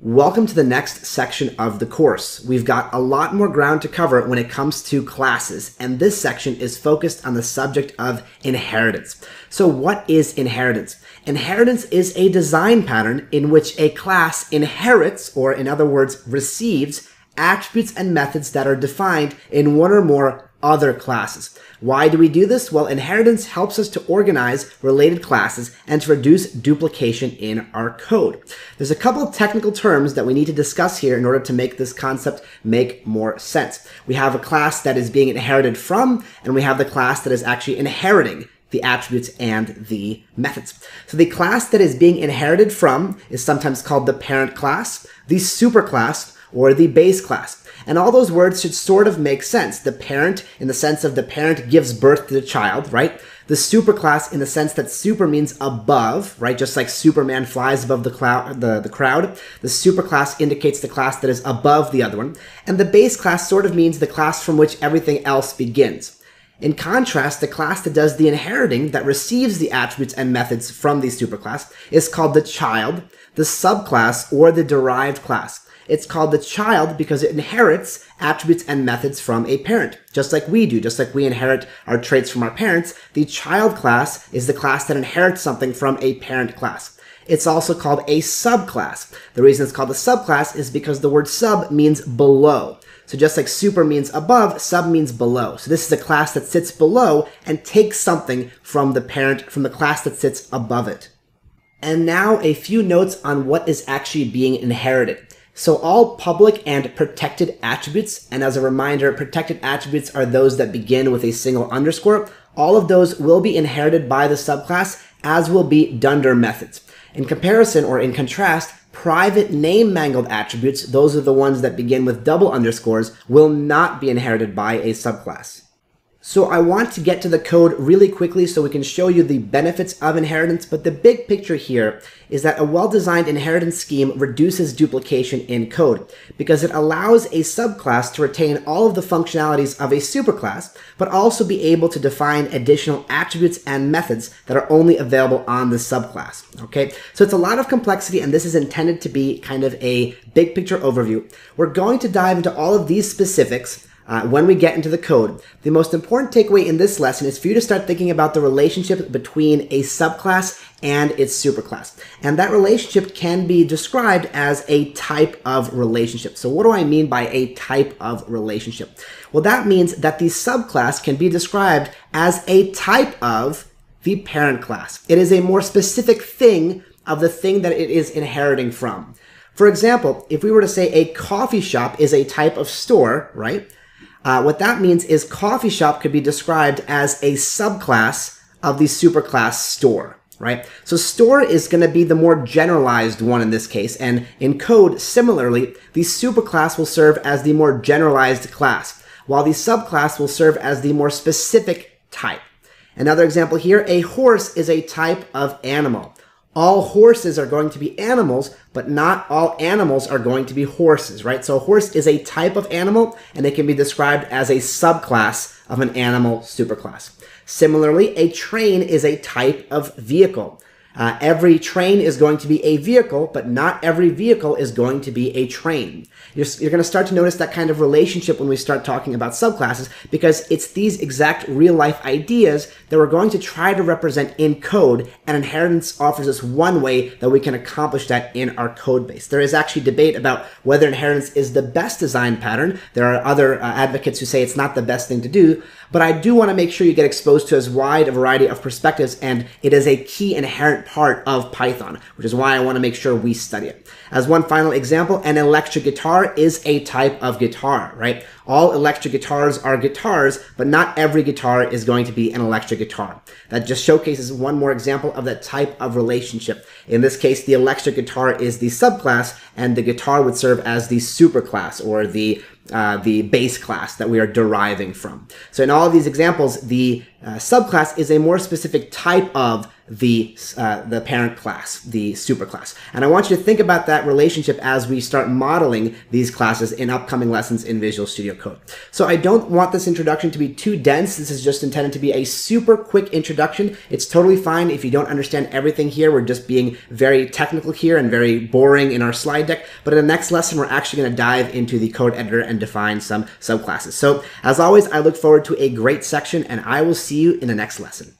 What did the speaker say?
Welcome to the next section of the course. We've got a lot more ground to cover when it comes to classes, and this section is focused on the subject of inheritance. So what is inheritance? Inheritance is a design pattern in which a class inherits, or in other words, receives attributes and methods that are defined in one or more other classes. Why do we do this? Well, inheritance helps us to organize related classes and to reduce duplication in our code. There's a couple of technical terms that we need to discuss here in order to make this concept make more sense. We have a class that is being inherited from, and we have the class that is actually inheriting the attributes and the methods. So the class that is being inherited from is sometimes called the parent class, the superclass, or the base class. And all those words should sort of make sense. The parent, in the sense of the parent gives birth to the child, right? The superclass, in the sense that super means above, right? Just like Superman flies above the, cloud, the, the crowd. The superclass indicates the class that is above the other one. And the base class sort of means the class from which everything else begins. In contrast, the class that does the inheriting, that receives the attributes and methods from the superclass, is called the child, the subclass, or the derived class. It's called the child because it inherits attributes and methods from a parent, just like we do, just like we inherit our traits from our parents. The child class is the class that inherits something from a parent class. It's also called a subclass. The reason it's called a subclass is because the word sub means below. So just like super means above, sub means below. So this is a class that sits below and takes something from the parent, from the class that sits above it. And now a few notes on what is actually being inherited. So all public and protected attributes, and as a reminder, protected attributes are those that begin with a single underscore. All of those will be inherited by the subclass, as will be dunder methods. In comparison or in contrast, private name mangled attributes, those are the ones that begin with double underscores, will not be inherited by a subclass. So I want to get to the code really quickly so we can show you the benefits of inheritance, but the big picture here is that a well-designed inheritance scheme reduces duplication in code because it allows a subclass to retain all of the functionalities of a superclass, but also be able to define additional attributes and methods that are only available on the subclass. Okay, so it's a lot of complexity and this is intended to be kind of a big picture overview. We're going to dive into all of these specifics uh, when we get into the code. The most important takeaway in this lesson is for you to start thinking about the relationship between a subclass and its superclass. And that relationship can be described as a type of relationship. So what do I mean by a type of relationship? Well, that means that the subclass can be described as a type of the parent class. It is a more specific thing of the thing that it is inheriting from. For example, if we were to say a coffee shop is a type of store, right? Uh, what that means is coffee shop could be described as a subclass of the superclass store, right? So store is going to be the more generalized one in this case. And in code, similarly, the superclass will serve as the more generalized class, while the subclass will serve as the more specific type. Another example here, a horse is a type of animal all horses are going to be animals, but not all animals are going to be horses, right? So a horse is a type of animal and it can be described as a subclass of an animal superclass. Similarly, a train is a type of vehicle. Uh, every train is going to be a vehicle, but not every vehicle is going to be a train. You're, you're going to start to notice that kind of relationship when we start talking about subclasses because it's these exact real life ideas that we're going to try to represent in code, and inheritance offers us one way that we can accomplish that in our code base. There is actually debate about whether inheritance is the best design pattern. There are other uh, advocates who say it's not the best thing to do, but I do want to make sure you get exposed to as wide a variety of perspectives, and it is a key inherent part of Python, which is why I want to make sure we study it. As one final example, an electric guitar is a type of guitar, right? All electric guitars are guitars, but not every guitar is going to be an electric guitar. That just showcases one more example of that type of relationship. In this case, the electric guitar is the subclass, and the guitar would serve as the superclass or the uh, the base class that we are deriving from. So in all of these examples, the uh, subclass is a more specific type of the uh, the parent class, the superclass. And I want you to think about that relationship as we start modeling these classes in upcoming lessons in Visual Studio Code. So I don't want this introduction to be too dense. This is just intended to be a super quick introduction. It's totally fine if you don't understand everything here. We're just being very technical here and very boring in our slide deck. But in the next lesson, we're actually going to dive into the code editor and define some subclasses. So as always, I look forward to a great section and I will see you in the next lesson.